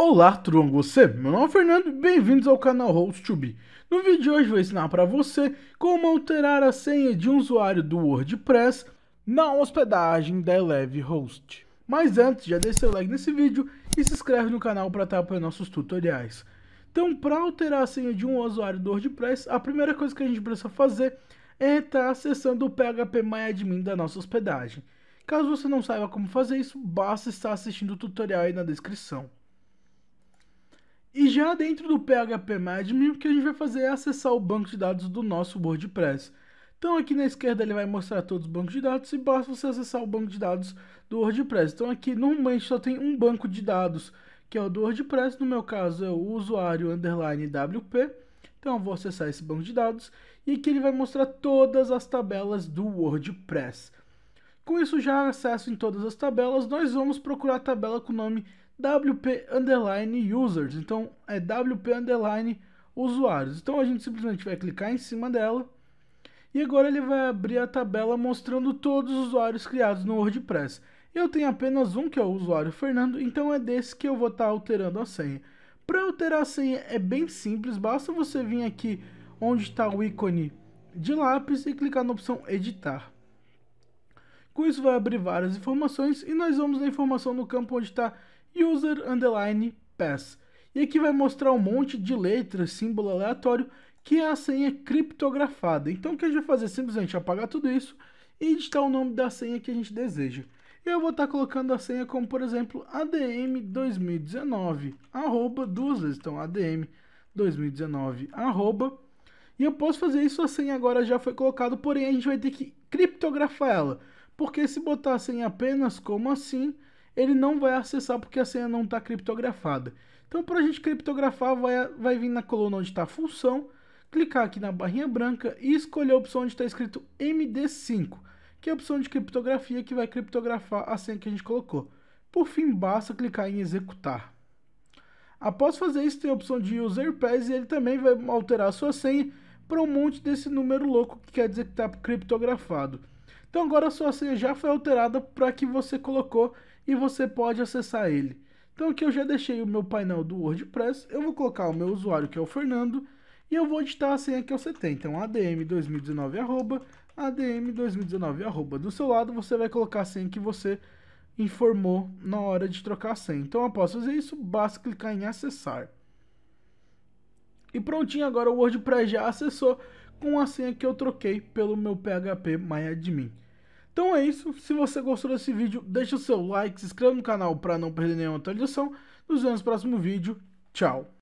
Olá, tudo você? Meu nome é Fernando e bem-vindos ao canal HostTube. No vídeo de hoje vou ensinar para você como alterar a senha de um usuário do WordPress na hospedagem da Eleve Host. Mas antes, já deixa seu like nesse vídeo e se inscreve no canal para estar apoiando nossos tutoriais. Então, para alterar a senha de um usuário do WordPress, a primeira coisa que a gente precisa fazer é estar acessando o PHP MyAdmin da nossa hospedagem. Caso você não saiba como fazer isso, basta estar assistindo o tutorial aí na descrição. E já dentro do PHP o que a gente vai fazer é acessar o banco de dados do nosso WordPress. Então aqui na esquerda ele vai mostrar todos os bancos de dados e basta você acessar o banco de dados do WordPress. Então aqui normalmente só tem um banco de dados, que é o do WordPress, no meu caso é o usuário underline WP. Então eu vou acessar esse banco de dados e aqui ele vai mostrar todas as tabelas do WordPress. Com isso já acesso em todas as tabelas, nós vamos procurar a tabela com o nome WP underline users. Então é WP underline usuários. Então a gente simplesmente vai clicar em cima dela. E agora ele vai abrir a tabela mostrando todos os usuários criados no WordPress. Eu tenho apenas um, que é o usuário Fernando, então é desse que eu vou estar tá alterando a senha. Para alterar a senha é bem simples, basta você vir aqui onde está o ícone de lápis e clicar na opção editar. Isso vai abrir várias informações e nós vamos na informação no campo onde está user underline pass. E aqui vai mostrar um monte de letras, símbolo aleatório, que é a senha criptografada. Então o que a gente vai fazer? Simplesmente apagar tudo isso e digitar o nome da senha que a gente deseja. Eu vou estar colocando a senha como, por exemplo, ADM 2019, arroba, duas vezes, então ADM 2019, arroba, e eu posso fazer isso, a senha agora já foi colocada, porém a gente vai ter que criptografar ela, porque se botar a senha apenas como assim, ele não vai acessar porque a senha não está criptografada. Então, para a gente criptografar, vai, vai vir na coluna onde está a função, clicar aqui na barrinha branca e escolher a opção onde está escrito MD5, que é a opção de criptografia que vai criptografar a senha que a gente colocou. Por fim, basta clicar em executar. Após fazer isso, tem a opção de User Pass e ele também vai alterar a sua senha para um monte desse número louco que quer dizer que está criptografado. Então agora a sua senha já foi alterada para que você colocou e você pode acessar ele. Então aqui eu já deixei o meu painel do WordPress, eu vou colocar o meu usuário que é o Fernando e eu vou editar a senha que você tem. Então adm 2019 arroba, adm 2019 arroba. Do seu lado você vai colocar a senha que você informou na hora de trocar a senha. Então após fazer isso, basta clicar em acessar. E prontinho, agora o WordPress já acessou com a senha que eu troquei pelo meu PHP MyAdmin. Então é isso, se você gostou desse vídeo, deixa o seu like, se inscreva no canal para não perder nenhuma atualização. Nos vemos no próximo vídeo, tchau!